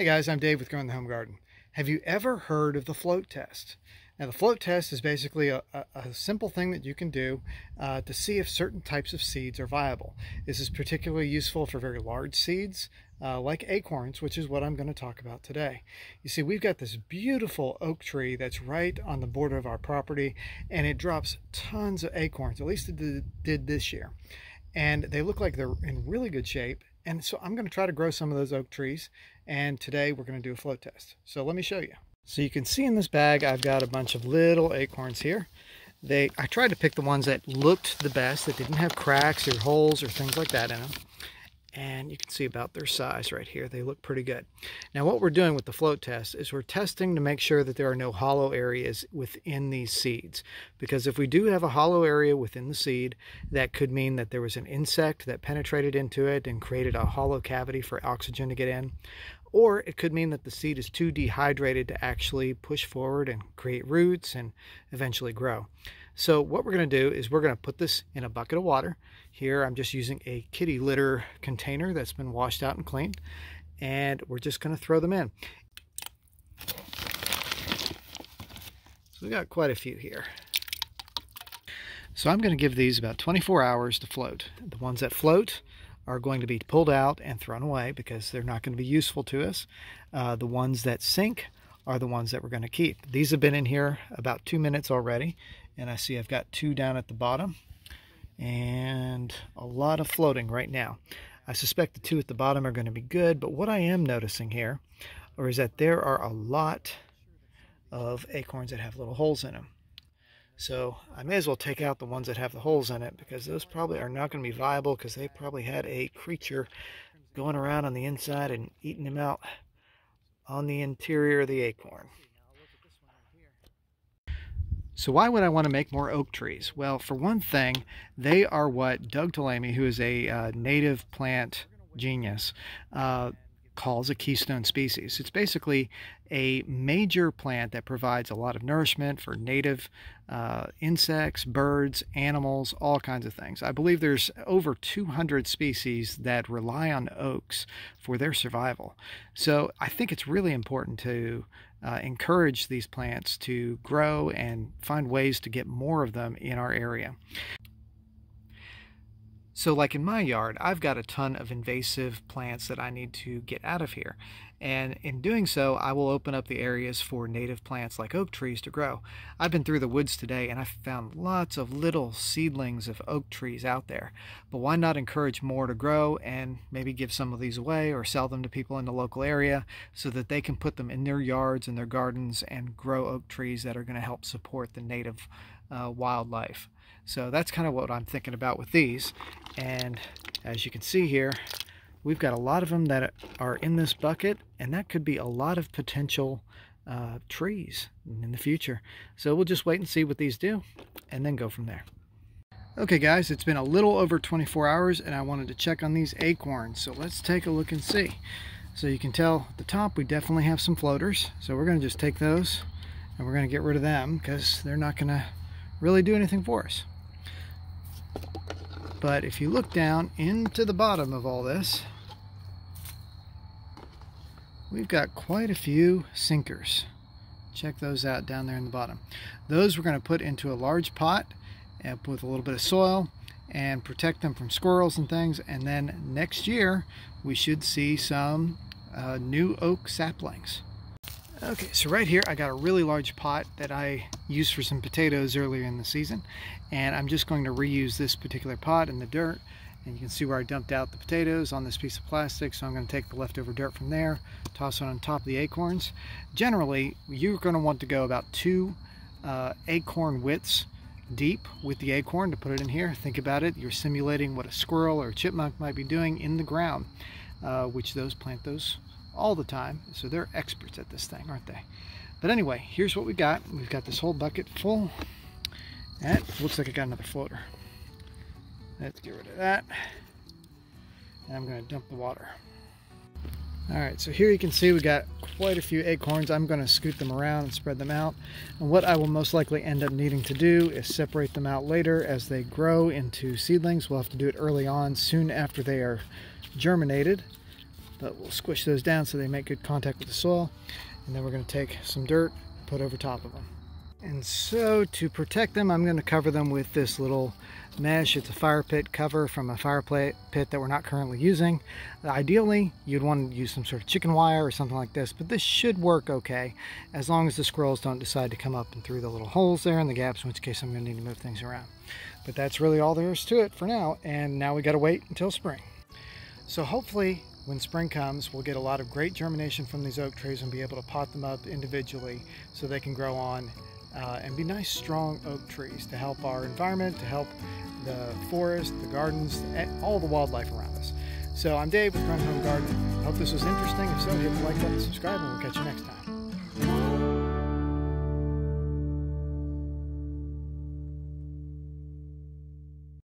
Hey guys, I'm Dave with Growing the Home Garden. Have you ever heard of the float test? Now the float test is basically a, a, a simple thing that you can do uh, to see if certain types of seeds are viable. This is particularly useful for very large seeds uh, like acorns, which is what I'm going to talk about today. You see, we've got this beautiful oak tree that's right on the border of our property and it drops tons of acorns, at least it did this year. And they look like they're in really good shape and so I'm going to try to grow some of those oak trees. And today we're going to do a float test. So let me show you. So you can see in this bag, I've got a bunch of little acorns here. They, I tried to pick the ones that looked the best, that didn't have cracks or holes or things like that in them and you can see about their size right here. They look pretty good. Now what we're doing with the float test is we're testing to make sure that there are no hollow areas within these seeds. Because if we do have a hollow area within the seed, that could mean that there was an insect that penetrated into it and created a hollow cavity for oxygen to get in. Or it could mean that the seed is too dehydrated to actually push forward and create roots and eventually grow. So what we're going to do is we're going to put this in a bucket of water. Here I'm just using a kitty litter container that's been washed out and cleaned. And we're just going to throw them in. So we got quite a few here. So I'm going to give these about 24 hours to float. The ones that float are going to be pulled out and thrown away because they're not going to be useful to us. Uh, the ones that sink are the ones that we're going to keep. These have been in here about two minutes already and I see I've got two down at the bottom and a lot of floating right now. I suspect the two at the bottom are going to be good, but what I am noticing here or is that there are a lot of acorns that have little holes in them. So I may as well take out the ones that have the holes in it because those probably are not going to be viable because they probably had a creature going around on the inside and eating them out on the interior of the acorn. So why would I want to make more oak trees? Well, for one thing, they are what Doug Tallamy, who is a uh, native plant genius, uh, calls a keystone species. It's basically a major plant that provides a lot of nourishment for native uh, insects, birds, animals, all kinds of things. I believe there's over 200 species that rely on oaks for their survival. So I think it's really important to uh, encourage these plants to grow and find ways to get more of them in our area. So like in my yard, I've got a ton of invasive plants that I need to get out of here. And in doing so, I will open up the areas for native plants like oak trees to grow. I've been through the woods today and I found lots of little seedlings of oak trees out there. But why not encourage more to grow and maybe give some of these away or sell them to people in the local area so that they can put them in their yards and their gardens and grow oak trees that are going to help support the native uh, wildlife. So that's kind of what I'm thinking about with these. And as you can see here, we've got a lot of them that are in this bucket, and that could be a lot of potential uh, trees in the future. So we'll just wait and see what these do, and then go from there. Okay guys, it's been a little over 24 hours, and I wanted to check on these acorns. So let's take a look and see. So you can tell at the top we definitely have some floaters. So we're going to just take those, and we're going to get rid of them because they're not going to really do anything for us. But if you look down into the bottom of all this, we've got quite a few sinkers. Check those out down there in the bottom. Those we're going to put into a large pot with a little bit of soil and protect them from squirrels and things. And then next year, we should see some uh, new oak saplings. Okay, so right here I got a really large pot that I used for some potatoes earlier in the season and I'm just going to reuse this particular pot in the dirt. And you can see where I dumped out the potatoes on this piece of plastic so I'm going to take the leftover dirt from there toss it on top of the acorns. Generally you're going to want to go about two uh, acorn widths deep with the acorn to put it in here. Think about it you're simulating what a squirrel or a chipmunk might be doing in the ground uh, which those plant those all the time. So they're experts at this thing, aren't they? But anyway, here's what we got. We've got this whole bucket full. That looks like I got another floater. Let's get rid of that. And I'm going to dump the water. All right, so here you can see we got quite a few acorns. I'm going to scoot them around and spread them out. And what I will most likely end up needing to do is separate them out later as they grow into seedlings. We'll have to do it early on, soon after they are germinated but we'll squish those down so they make good contact with the soil. And then we're going to take some dirt, and put over top of them. And so to protect them, I'm going to cover them with this little mesh. It's a fire pit cover from a fire pit that we're not currently using. Ideally, you'd want to use some sort of chicken wire or something like this, but this should work okay as long as the squirrels don't decide to come up and through the little holes there and the gaps, in which case I'm going to need to move things around. But that's really all there is to it for now, and now we got to wait until spring. So hopefully when spring comes, we'll get a lot of great germination from these oak trees and be able to pot them up individually so they can grow on uh, and be nice, strong oak trees to help our environment, to help the forest, the gardens, all the wildlife around us. So I'm Dave with Growing Home Garden. Hope this was interesting. If so, hit the like button, subscribe, and we'll catch you next time.